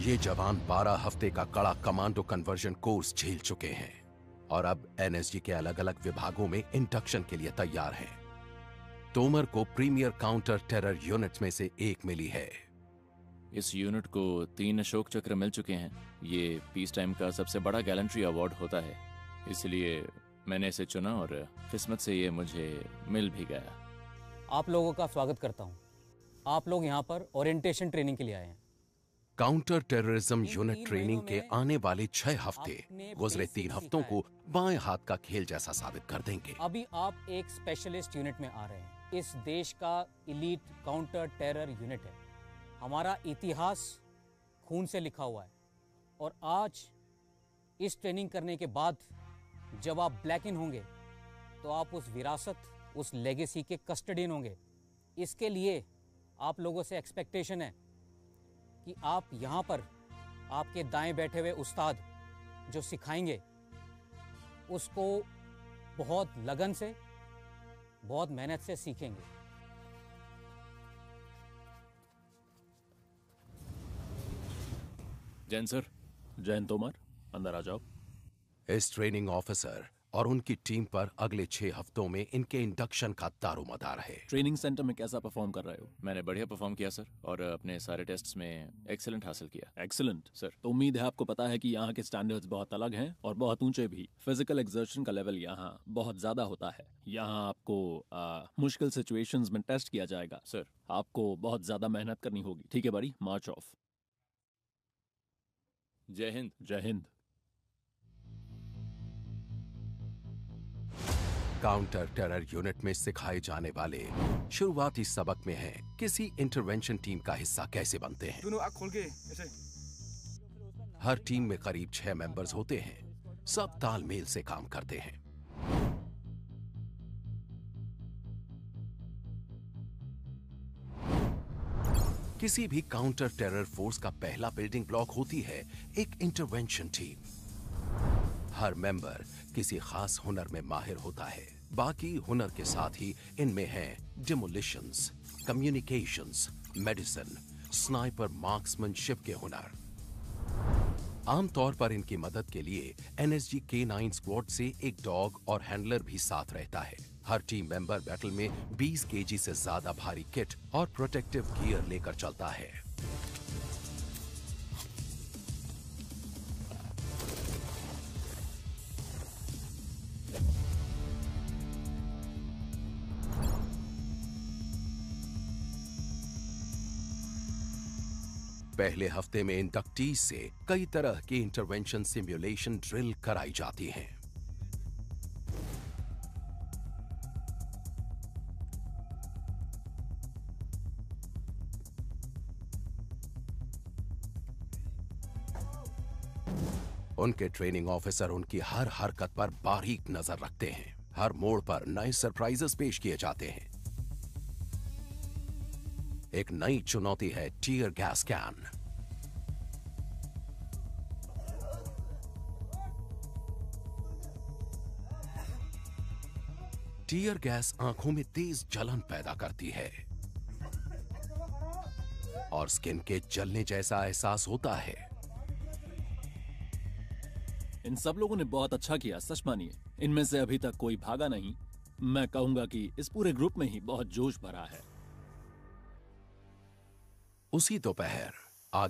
ये जवान 12 हफ़्ते का कड़ा कमांडो कन्वर्जन कोर्स झेल चुके हैं और अब एनएसजी के अलग अलग विभागों में इंडक्शन के लिए तैयार हैं। तोमर को प्रीमियर काउंटर टेरर यूनिट्स में से एक मिली है। इस यूनिट को तीन अशोक चक्र मिल चुके हैं। ये पीस टाइम का सबसे बड़ा गैलेंट्री अवार्ड होता है। इसलिए मैंने इसे चुना और किस्मत से ये मुझे मिल भी गया। आप लोगों का स्वागत करता हूँ। आप लोग यहाँ पर ओरिएंटेशन ट्रेनिंग के लिए आए हैं। काउंटर टेररिज्म यूनिट ट्रेनिंग के आने वाले छह हफ़्ते गुजरे तीन हफ्तों को बाएँ हाथ का खेल जैसा साबित कर देंगे। अभी आप एक स्पेशलिस्ट यूनिट में आ रहे हैं। इस देश का इलीट काउंटर टेरर यूनिट है। हमारा इतिहास खून से लिखा हुआ है। और आज इस ट्रेनिंग करने के बाद जब आप ब्लैक इन होंगे तो आप उस विरासत उस लेगेसी के कस्टडियन होंगे। इसके लिए आप लोगों से एक्सपेक्टेशन है कि आप यहाँ पर आपके दाएँ बैठे हुए उस्ताद जो सिखाएँगे उसको बहुत लगन से बहुत मेहनत से सीखेंगे। जैन सर जैन तोमर अंदर आ जाओ। इस ट्रेनिंग ऑफिसर और उनकी टीम पर अगले छह हफ्तों में इनके इंडक्शन का दारोमदार है। ट्रेनिंग सेंटर में कैसा परफॉर्म कर रहे हो? मैंने बढ़िया परफॉर्म किया सर और अपने सारे टेस्ट्स में एक्सेलेंट हासिल किया। एक्सीलेंट सर तो उम्मीद है आपको पता है कि यहाँ के स्टैंडर्ड्स बहुत अलग हैं और बहुत ऊँचे भी। फ़िज़िकल एक्सर्शन का लेवल यहाँ बहुत ज़्यादा होता है। यहाँ आपको आ, मुश्किल सिचुएशंस में टेस्ट किया जाएगा। सर आपको बहुत ज़्यादा मेहनत करनी होगी। ठीक है बड़ी मार्च ऑफ़ जय हिंद। जय हिंद। काउंटर टेरर यूनिट में सिखाए जाने वाले शुरुआती सबक में है। किसी इंटरवेंशन टीम का हिस्सा कैसे बनते हैं? दोनों खोल के ऐसे। हर टीम में करीब छह मेंबर्स होते हैं। सब तालमेल से काम करते हैं। किसी भी काउंटर टेरर फोर्स का पहला बिल्डिंग ब्लॉक होती है एक इंटरवेंशन टीम हर मेंबर किसी खास हुनर में माहिर होता है। बाकी हुनर के साथ ही इनमें हैं demolitions communications medicine sniper marksmanship के हुनर। आमतौर पर इनकी मदद के लिए एनएसजी के नाइन स्क्वाड से एक डॉग और हैंडलर भी साथ रहता है। हर टीम मेंबर बैटल में 20 केजी से ज़्यादा भारी किट और प्रोटेक्टिव गियर लेकर चलता है। पहले हफ़्ते में इंडक्टीज से कई तरह की इंटरवेंशन सिमुलेशन ड्रिल कराई जाती हैं। उनके ट्रेनिंग ऑफिसर उनकी हर हरकत पर बारीक नज़र रखते हैं। हर मोड़ पर नए सरप्राइजेस पेश किए जाते हैं। एक नई चुनौती है tear gas can. Tear gas आँखों में तेज जलन पैदा करती है। और स्किन के जलने जैसा एहसास होता है। इन सब लोगों ने बहुत अच्छा किया, सच मानिए। इनमें से अभी तक कोई भागा नहीं। मैं कहूँगा कि इस पूरे ग्रुप में ही बहुत जोश भरा है। उसी दोपहर आगे